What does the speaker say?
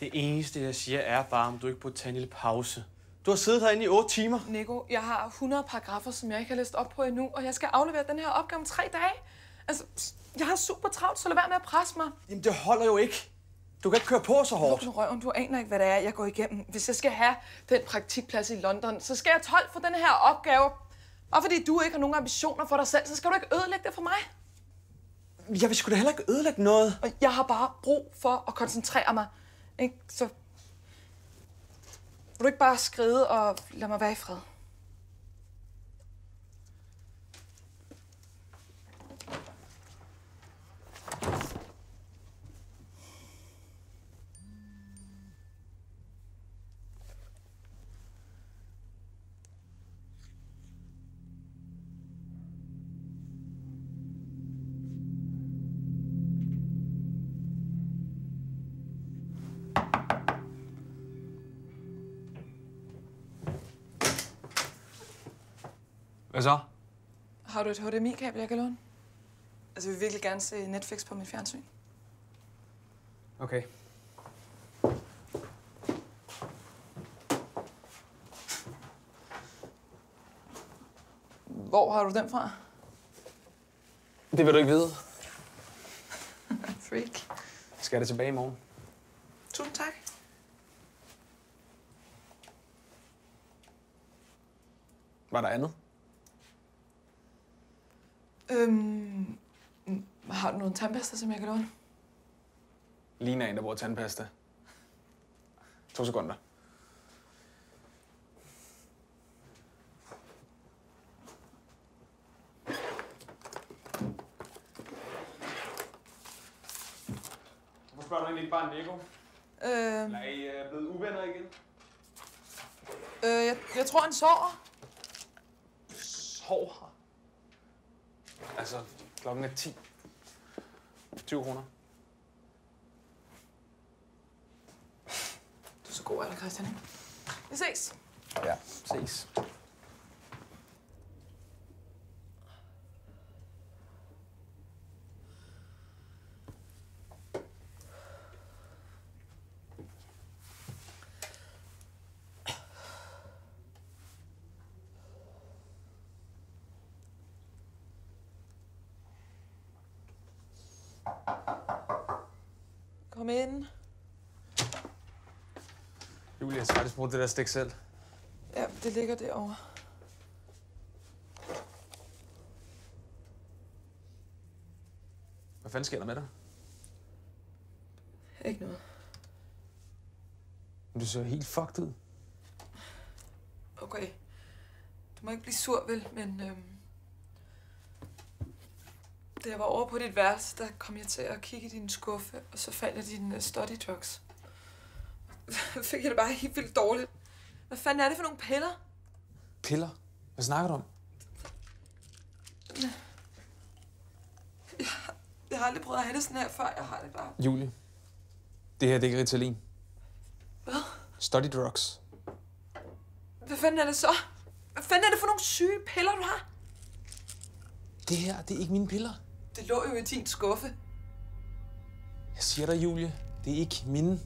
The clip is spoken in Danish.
Det eneste, jeg siger, er bare, om du ikke burde tage en lille pause. Du har siddet herinde i otte timer. Nico, jeg har 100 paragrafer, som jeg ikke har læst op på endnu, og jeg skal aflevere den her opgave om tre dage. Altså, jeg har super travlt, så lad være med at presse mig. Jamen, det holder jo ikke. Du kan ikke køre på så hårdt. Du røven, du aner ikke, hvad det er, jeg går igennem. Hvis jeg skal have den praktikplads i London, så skal jeg 12 for den her opgave. Og fordi du ikke har nogen ambitioner for dig selv, så skal du ikke ødelægge det for mig. Jeg vil sgu da heller ikke ødelægge noget. Og jeg har bare brug for at koncentrere mig. Ikke? Så vil du ikke bare skride og lade mig være i fred? Hvad så? Har du et HDMI-kabel, jeg kan låne? Altså, vi vil virkelig gerne se Netflix på mit fjernsyn. Okay. Hvor har du den fra? Det vil du ikke vide. Freak. Skal jeg det tilbage i morgen? Tusind tak. Var der andet? Øhm, mm, har du noget tandpasta, som jeg kan låne? Ligner en, der bruger tandpasta. To sekunder. Hvorfor spørger du egentlig ikke bare Nico? Øhm, Er I uh, blevet uvenner igen? øh, jeg, jeg tror, han sover. Sov her. Altså, klokken er 10. 20 kroner. Du er så god, eller Christian, ikke? Vi ses. Ja, ses. Kom ind. Julia, jeg skal faktisk bruge det der stik selv. Ja, det ligger derovre. Hvad fanden sker der med dig? Ikke noget. Du ser helt fucked ud. Okay. Du må ikke blive sur, vel, men... Øhm, da jeg var over på dit værelse, der kom jeg til at kigge i din skuffe, og så fandt jeg dine study drugs. Fik jeg det bare helt vildt dårligt. Hvad fanden er det for nogle piller? Piller? Hvad snakker du om? Jeg har aldrig prøvet at have det sådan her før. Jeg har det bare... Julie, det her det er ikke Ritalin. Hvad? Study drugs. Hvad fanden er det så? Hvad fanden er det for nogle syge piller, du har? Det her, det er ikke mine piller. Det lå jo i din skuffe. Jeg siger dig, Julie, det er ikke mine.